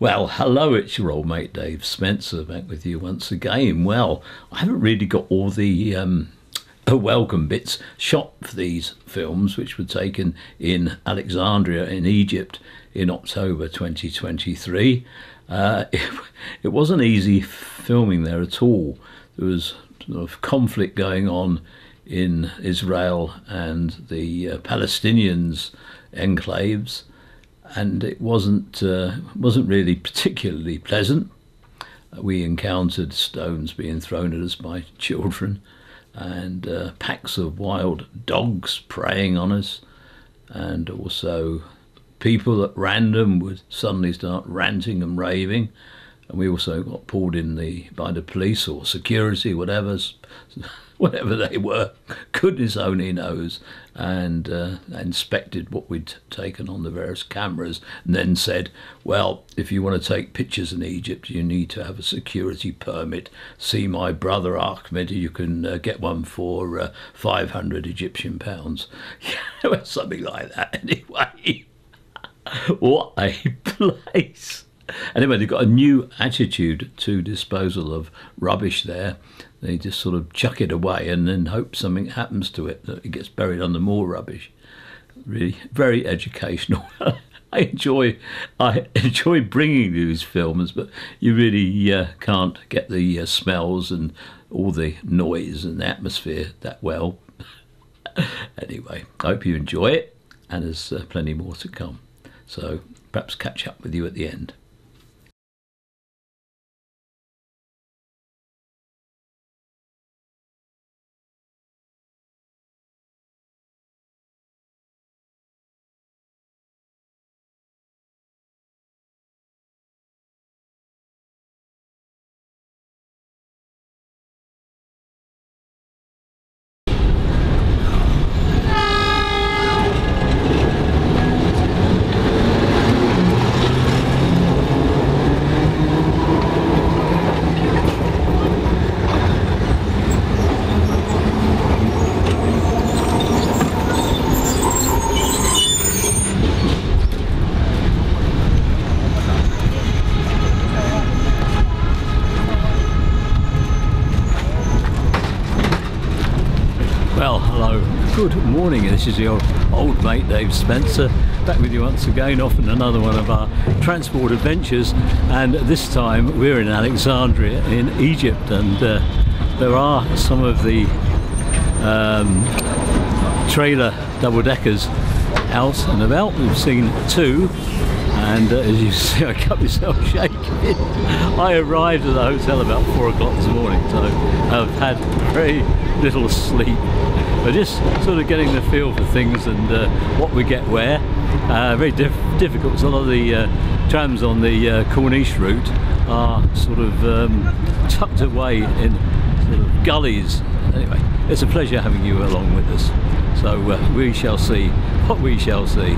Well, hello, it's your old mate Dave Spencer back with you once again. Well, I haven't really got all the um, welcome bits shot for these films, which were taken in Alexandria in Egypt in October 2023. Uh, it, it wasn't easy filming there at all. There was sort of conflict going on in Israel and the uh, Palestinians enclaves and it wasn't uh, wasn't really particularly pleasant. Uh, we encountered stones being thrown at us by children, and uh, packs of wild dogs preying on us, and also people at random would suddenly start ranting and raving. And we also got pulled in the by the police or security, whatever. whatever they were, goodness only knows, and uh, inspected what we'd taken on the various cameras, and then said, Well, if you want to take pictures in Egypt, you need to have a security permit. See my brother Ahmed, you can uh, get one for uh, 500 Egyptian pounds. Something like that, anyway. what a place! Anyway, they've got a new attitude to disposal of rubbish there. They just sort of chuck it away and then hope something happens to it, that it gets buried under more rubbish. Really, very educational. I enjoy, I enjoy bringing these films, but you really uh, can't get the uh, smells and all the noise and the atmosphere that well. anyway, I hope you enjoy it, and there's uh, plenty more to come. So perhaps catch up with you at the end. Well, hello, good morning. This is your old mate Dave Spencer, back with you once again, off on another one of our transport adventures. And this time we're in Alexandria in Egypt, and uh, there are some of the um, trailer double deckers out and about. We've seen two, and uh, as you see, I cut myself shaking. I arrived at the hotel about four o'clock this morning, so I've had very little sleep. But just sort of getting the feel for things and uh, what we get where. Uh, very diff difficult. So a lot of the uh, trams on the uh, Corniche route are sort of um, tucked away in sort of gullies. Anyway, it's a pleasure having you along with us. So uh, we shall see what we shall see.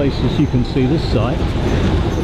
Places you can see this site.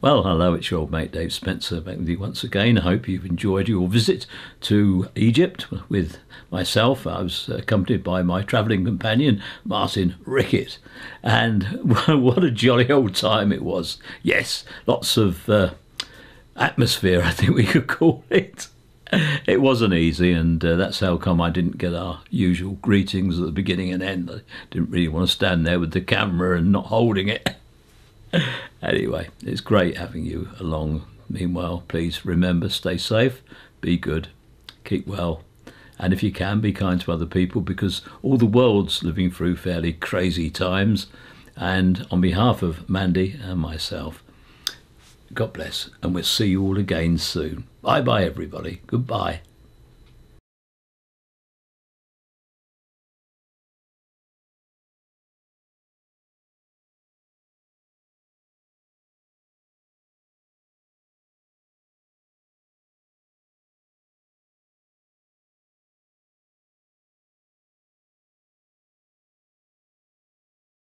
Well, hello, it's your old mate Dave Spencer back with you once again. I hope you've enjoyed your visit to Egypt with myself. I was accompanied by my travelling companion, Martin Rickett. And what a jolly old time it was. Yes, lots of uh, atmosphere, I think we could call it. It wasn't easy, and uh, that's how come I didn't get our usual greetings at the beginning and end. I didn't really want to stand there with the camera and not holding it. anyway, it's great having you along. Meanwhile, please remember stay safe, be good, keep well, and if you can, be kind to other people because all the world's living through fairly crazy times. And on behalf of Mandy and myself, God bless, and we'll see you all again soon. Bye bye, everybody. Goodbye.